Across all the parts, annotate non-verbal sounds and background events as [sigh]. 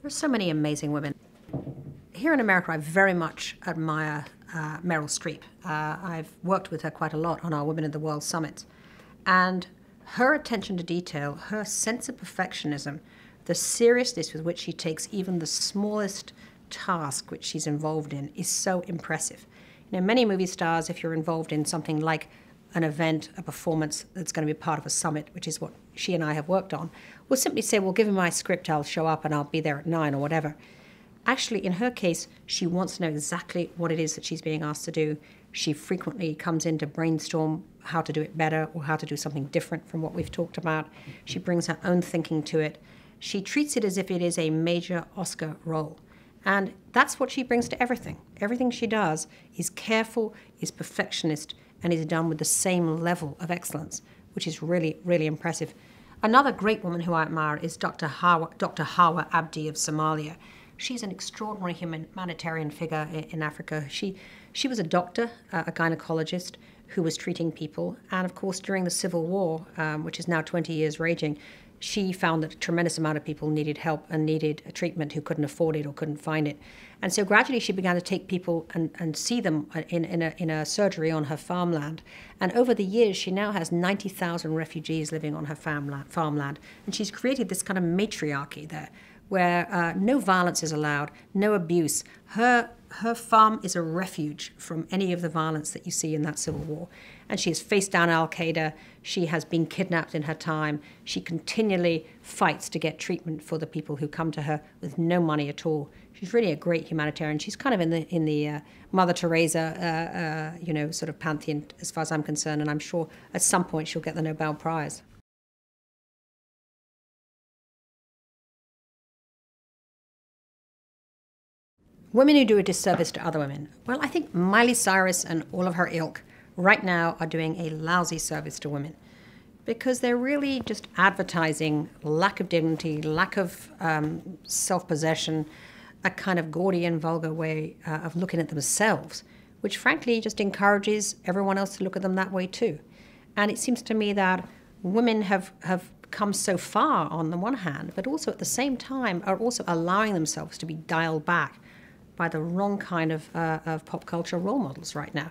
There's so many amazing women. Here in America, I very much admire uh, Meryl Streep. Uh, I've worked with her quite a lot on our Women in the World summits. And her attention to detail, her sense of perfectionism, the seriousness with which she takes even the smallest task which she's involved in is so impressive. You know, many movie stars, if you're involved in something like an event, a performance that's going to be part of a summit, which is what she and I have worked on, will simply say, Well, give me my script, I'll show up and I'll be there at nine or whatever. Actually, in her case, she wants to know exactly what it is that she's being asked to do. She frequently comes in to brainstorm how to do it better or how to do something different from what we've talked about. She brings her own thinking to it. She treats it as if it is a major Oscar role. And that's what she brings to everything. Everything she does is careful, is perfectionist, and is done with the same level of excellence, which is really, really impressive. Another great woman who I admire is Dr. Hawa, Dr. Hawa Abdi of Somalia. She's an extraordinary humanitarian figure in Africa. She, she was a doctor, a gynecologist who was treating people. And of course, during the Civil War, um, which is now 20 years raging, she found that a tremendous amount of people needed help and needed a treatment who couldn't afford it or couldn't find it. And so gradually she began to take people and, and see them in, in, a, in a surgery on her farmland. And over the years, she now has 90,000 refugees living on her farmland, farmland. And she's created this kind of matriarchy there where uh, no violence is allowed, no abuse. Her, her farm is a refuge from any of the violence that you see in that civil war. And she has faced down Al Qaeda. She has been kidnapped in her time. She continually fights to get treatment for the people who come to her with no money at all. She's really a great humanitarian. She's kind of in the in the uh, Mother Teresa, uh, uh you know, sort of pantheon as far as I'm concerned. And I'm sure at some point she'll get the Nobel Prize. Women who do a disservice to other women. Well, I think Miley Cyrus and all of her ilk right now are doing a lousy service to women because they're really just advertising lack of dignity, lack of um, self possession, a kind of gaudy and vulgar way uh, of looking at themselves, which frankly just encourages everyone else to look at them that way too. And it seems to me that women have, have come so far on the one hand, but also at the same time are also allowing themselves to be dialed back by the wrong kind of, uh, of pop culture role models right now.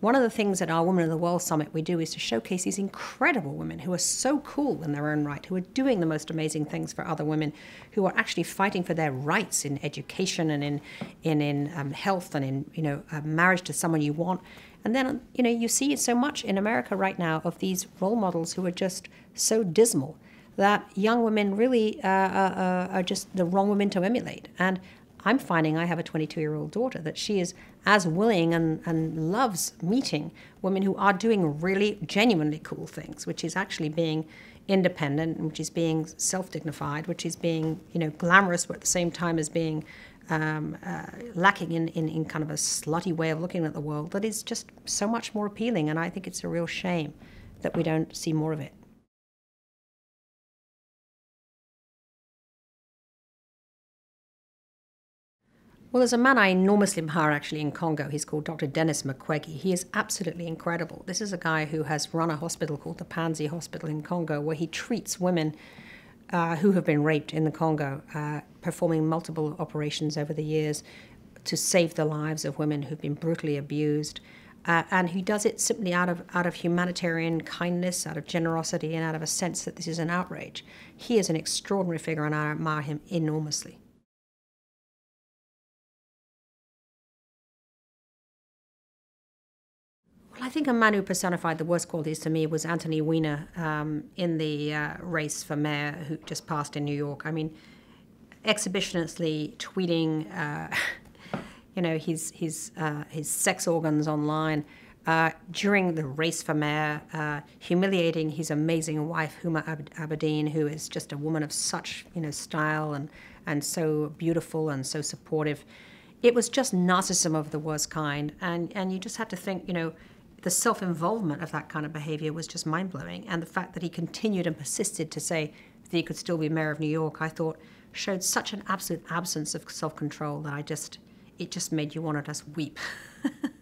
One of the things at our Women of the World Summit we do is to showcase these incredible women who are so cool in their own right, who are doing the most amazing things for other women, who are actually fighting for their rights in education and in in, in um, health and in you know uh, marriage to someone you want. And then you know you see so much in America right now of these role models who are just so dismal that young women really uh, uh, uh are just the wrong women to emulate. And I'm finding I have a 22 year old daughter that she is as willing and, and loves meeting women who are doing really genuinely cool things, which is actually being independent, which is being self dignified, which is being you know glamorous, but at the same time as being um, uh, lacking in, in, in kind of a slutty way of looking at the world that is just so much more appealing. And I think it's a real shame that we don't see more of it. Well, there's a man I enormously admire actually in Congo. He's called Dr. Denis Mukwege. He is absolutely incredible. This is a guy who has run a hospital called the Panzi Hospital in Congo, where he treats women uh, who have been raped in the Congo, uh, performing multiple operations over the years to save the lives of women who've been brutally abused. Uh, and he does it simply out of out of humanitarian kindness, out of generosity, and out of a sense that this is an outrage. He is an extraordinary figure, and I admire him enormously. Think a man who personified the worst qualities to me was Anthony Weiner um, in the uh, race for mayor who just passed in New York. I mean, exhibitionistly tweeting, uh, [laughs] you know, his his uh, his sex organs online uh, during the race for mayor, uh, humiliating his amazing wife Huma Abedin, who is just a woman of such you know style and and so beautiful and so supportive. It was just narcissism of the worst kind, and and you just had to think, you know the self involvement of that kind of behavior was just mind blowing. And the fact that he continued and persisted to say that he could still be mayor of New York, I thought showed such an absolute absence of self control that I just, it just made you want to just weep. [laughs]